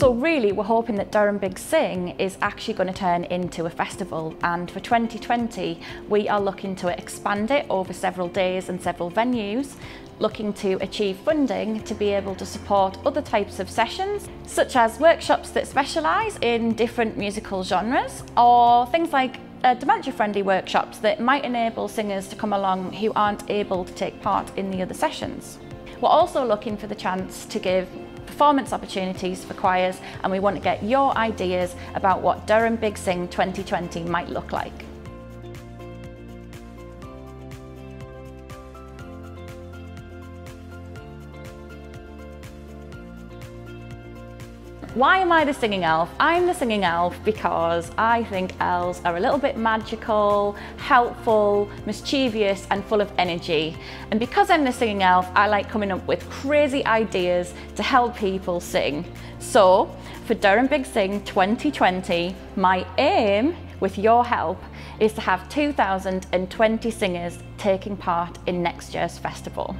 So really we're hoping that Durham Big Sing is actually going to turn into a festival and for 2020 we are looking to expand it over several days and several venues looking to achieve funding to be able to support other types of sessions, such as workshops that specialise in different musical genres, or things like uh, dementia-friendly workshops that might enable singers to come along who aren't able to take part in the other sessions. We're also looking for the chance to give performance opportunities for choirs and we want to get your ideas about what Durham Big Sing 2020 might look like. Why am I the singing elf? I'm the singing elf because I think elves are a little bit magical, helpful, mischievous and full of energy. And because I'm the singing elf, I like coming up with crazy ideas to help people sing. So for Durham Big Sing 2020, my aim with your help is to have 2020 singers taking part in next year's festival.